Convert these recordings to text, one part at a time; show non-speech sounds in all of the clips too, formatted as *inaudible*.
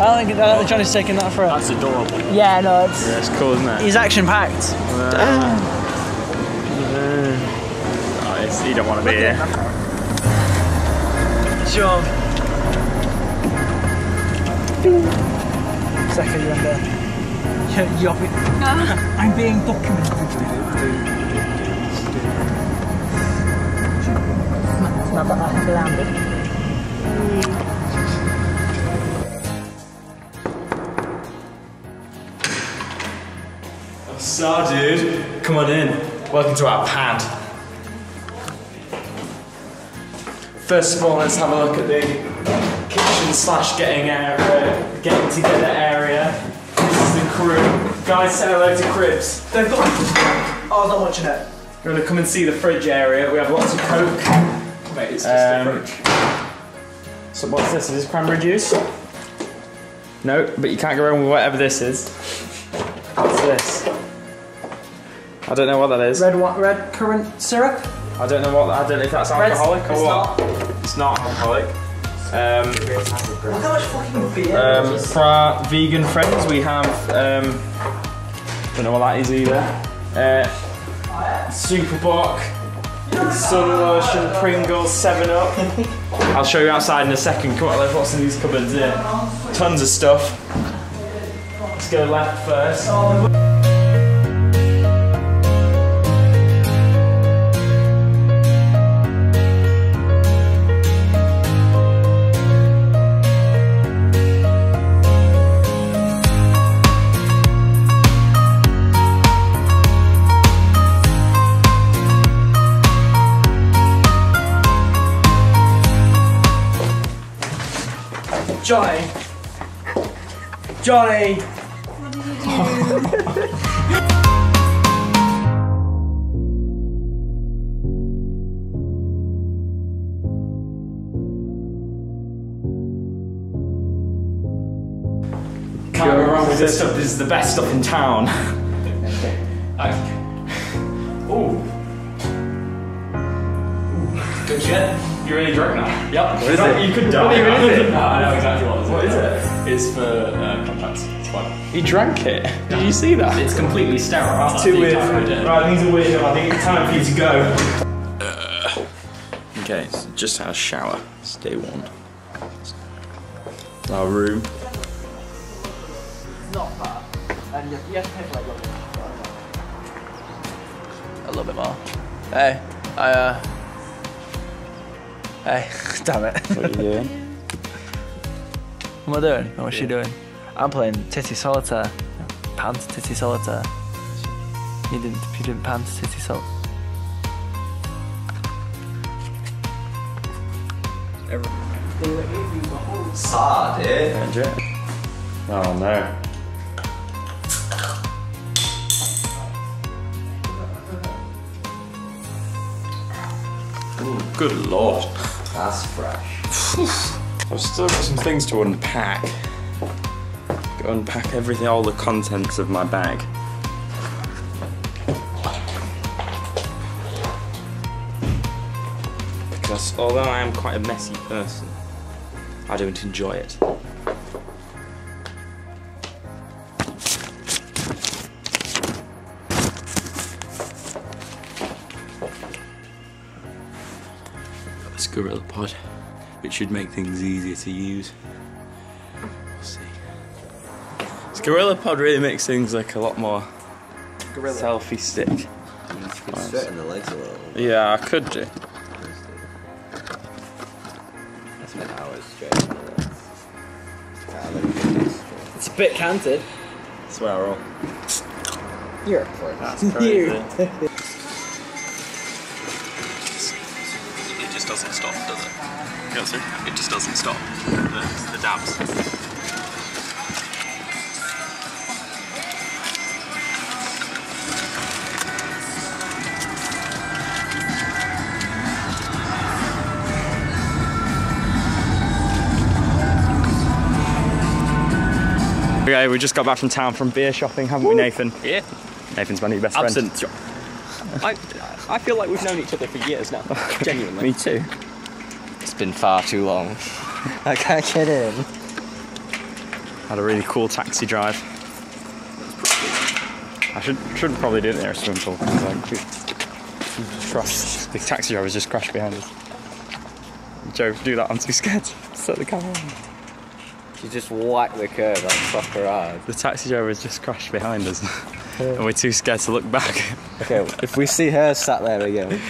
I don't think, I don't think Johnny's taking that for it. That's adorable. Yeah, no, it's. Yeah, it's cool, isn't it? He's action packed. Oh, it's, you don't want to be here. Sure. Second, you're under. You're, you're be- *laughs* I'm being documented. Not that I have landed. Hmm. So, dude, come on in. Welcome to our pad. First of all, let's have a look at the kitchen slash getting area, getting together area. This is the crew. Guys, say hello to Cribs. They've got. Oh, I was not watching it. We're gonna come and see the fridge area. We have lots of Coke. Mate, it's just Um, fridge. So what's this? Is this cranberry juice? No, but you can't go wrong with whatever this is. What's this? I don't know what that is. Red, red currant syrup. I don't know what. I don't know if that's alcoholic or it's what. not. It's not alcoholic. Um, Look how much fucking beer. um, for our vegan friends, we have. Um, don't know what that is either. Uh, Super Bock, Sun Lotion, Pringles, Seven Up. I'll show you outside in a second. Come on, let's what's in these cupboards here. Tons of stuff. Let's go left first. Johnny. Johnny. Can't go wrong with this stuff. This is the best stuff in town. Okay. Ooh. Good shit. You really drunk now? Yep. What is it? You could die. What What is it? No, I know exactly what it is. What is it? It's for uh, contacts. It's fine. He drank it. Did you see that? It's completely sterile. That's Too weird. Right, these are weird. I think it's time for you to go. Okay, so just had a shower. It's day one. Our room. Not bad. And you, you have to pay for like A little bit more. Hey, I uh. Hey, damn it. What are you doing? What am I doing? What's she doing? I'm playing Titty Solitaire. Pants Titty Solitaire. You didn't, you didn't pants Titty Sol. Sad, eh? Enjoy it. Oh no. Ooh, good lord. That's fresh. I've still got some things to unpack. Unpack everything, all the contents of my bag. Because although I am quite a messy person, I don't enjoy it. Gorilla Pod, which should make things easier to use. We'll see. This Gorilla Pod really makes things like a lot more selfie stick. Straighten the legs a little. Yeah, I could do. That's been hours straighten the legs. Ah, let me get this straight. It's a bit canted. Swear all. You're a prick. That's *laughs* crazy. It? It just doesn't stop. The, the dabs. Okay, we just got back from town from beer shopping, haven't we, Nathan? Yeah, Nathan's my new best friend. I, I feel like we've known each other for years now. *laughs* Genuinely. Me too. It's been far too long. I can't get in. Had a really cool taxi drive. I should should probably do it near a swimming pool. 'cause, Like, we- we crashed. The taxi driver just crashed behind us. Joe, do that. I'm too scared. Set the camera on. She just whacked the curb like hard. The taxi driver has just crashed behind us, and we're too scared to look back. Okay, if we see her sat there again,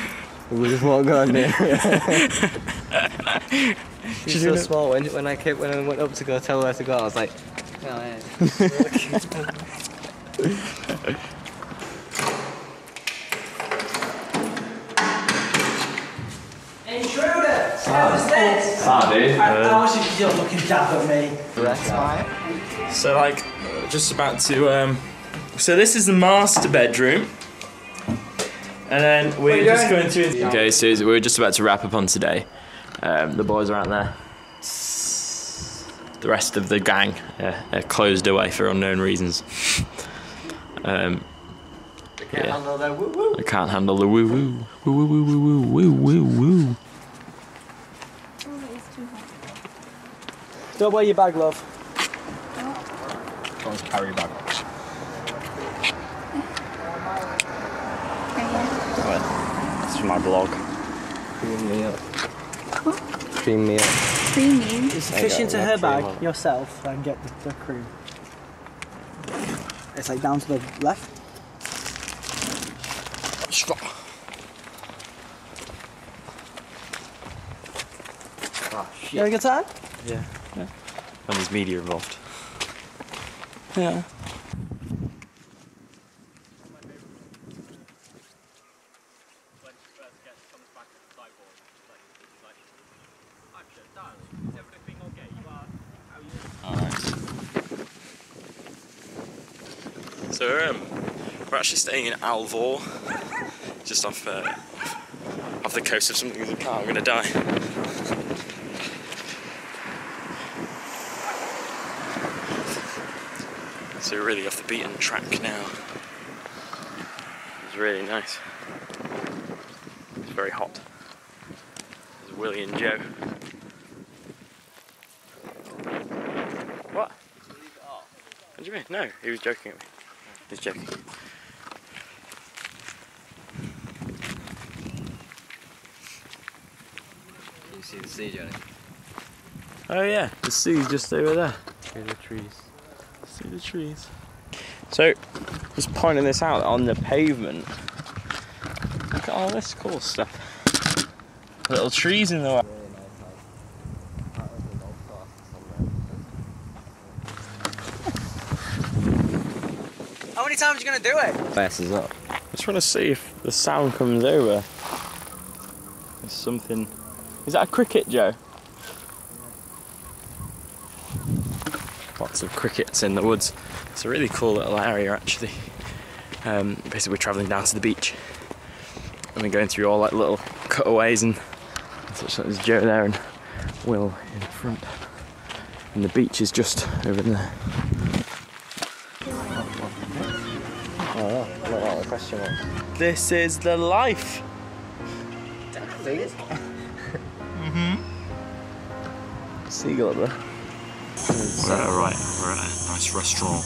we'll just walk on there. *laughs* She's so small. When, when I kept, when I went up to go tell her where to go, I was like, oh, yeah. *laughs* Intruder! How's this? Ah, dude. How much did you looking dab at me? So like, just about to. Um, so this is the master bedroom, and then we're just going to. Okay, so we're just about to wrap up on today. Um, the boys aren't there. The rest of the gang uh, are closed away for unknown reasons. um, they can't yeah. handle their woo woo. Can't handle the woo woo. Woo woo woo woo woo woo woo woo. Don't wear your bag, love. Don't carry your bag. It's for my blog. Bring me up. Cream me up. Cream me up. Creamy. Fish into her bag cream on. yourself and get the, the cream. It's like down to the left. Stop. You have a good time? Yeah. When there's media involved. Yeah. So we're, um, we're actually staying in Alvor, just off uh, off the coast of something with a car. I'm gonna die. So we're really off the beaten track now. It's really nice. It's very hot. There's Willie and Joe. What? What do you mean? No, he was joking at me. He's joking. You see the sea, Johnny? Oh yeah, the sea's just over there. See the trees. See the trees. So, just pointing this out on the pavement. Look at all this cool stuff. Little trees in the way. Times are you gonna do it? Messes up. Just want to see if the sound comes over. There's something. Is that a cricket, Joe? Lots of crickets in the woods. It's a really cool little area, actually. Um, basically, we're travelling down to the beach, and we're going through all like little cutaways and such. There's Joe there and Will in front, and the beach is just over there. Oh, not out the question mark. This is the life. Mm-hmm. Seagull up there. We're, right, we're at a nice restaurant.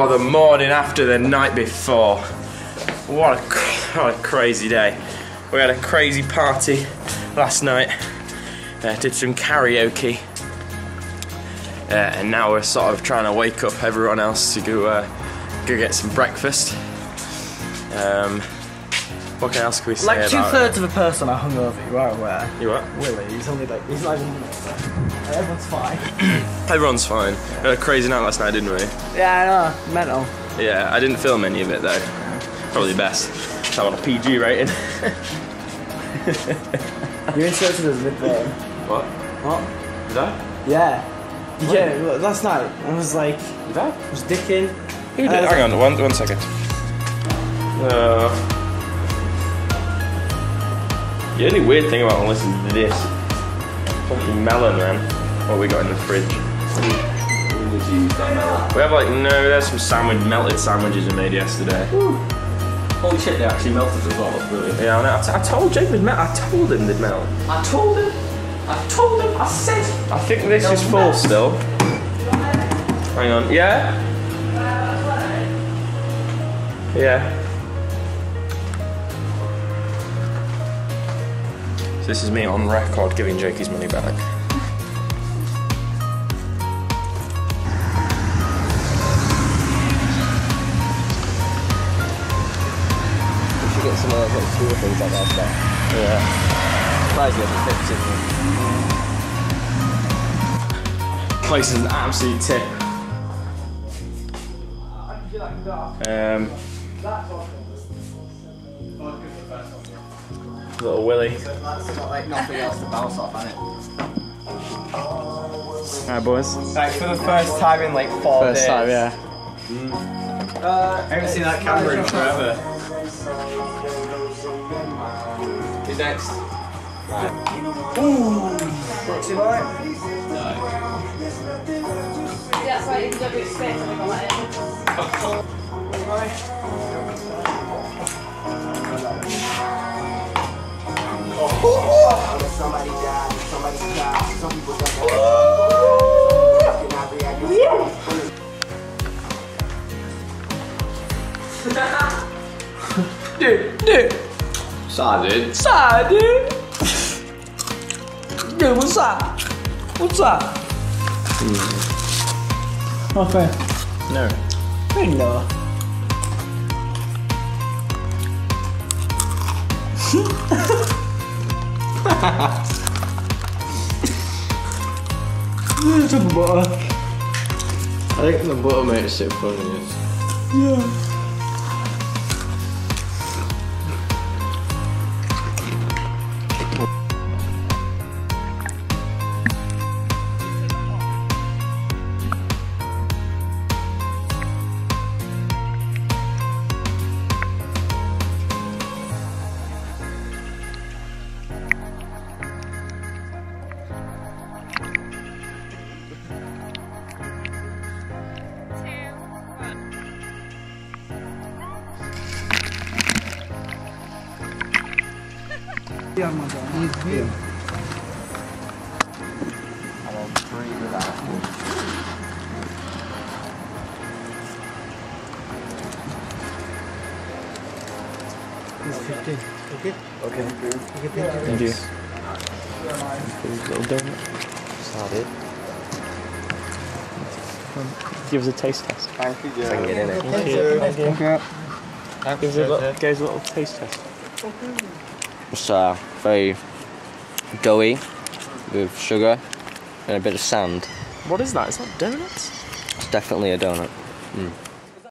Oh, the morning after the night before. What a, what a crazy day. We had a crazy party last night. Uh, did some karaoke. Uh, and now we're sort of trying to wake up everyone else to go, uh, go get some breakfast. Um, what else can we say Like two thirds of a person are hungover. You are aware. You what? Willie, he's only like he's not even. Everyone's fine. *clears throat* Everyone's fine. We had a crazy night last night, didn't we? Yeah, I know. Mental. Yeah, I didn't film any of it though. Probably best. I want a PG rating. *laughs* You inserted us mid there. What? What? Did I? Yeah. Yeah, last night I was like, Did I? I was dicking. Who did? Hang on, one, one second. Uh, the only weird thing about listening to this fucking melon, man. What we got in the fridge? What would you use that melon? We have like no. There's some sandwich, melted sandwiches we made yesterday. Holy shit, they actually melted as well. That's brilliant. Yeah, I, know. I, I told Jake they'd melt. I told him they'd melt. I told him. I told him. I said. I think this is full still. Hang on. Yeah. Yeah. This is me on record giving Jake his money back. We should get some of those little tour things like that stuff. Yeah. Surprised you haven't it. Place is an absolute tip. Um, little Willie. That's not like nothing else to bounce off, is it? Alright, boys. Like for the first time in like four First days. time, yeah. Mm. Uh, I haven't seen that camera in forever. Who's next? That's why you don't expect something like it. Somebody died, somebody died, some people got Cannot react. Sorry, dude. Sad, dude. Dude, what's up? What's up? Okay. No. Hello. I think the butter makes it funny. Thank you. Little donut. Sorry. Give us a taste test. I can get in it. Thank you. Thank you. Give us a little, give us a little taste test. It's uh, very doughy with sugar and a bit of sand. What is that? Is that donuts? It's definitely a donut. Mm.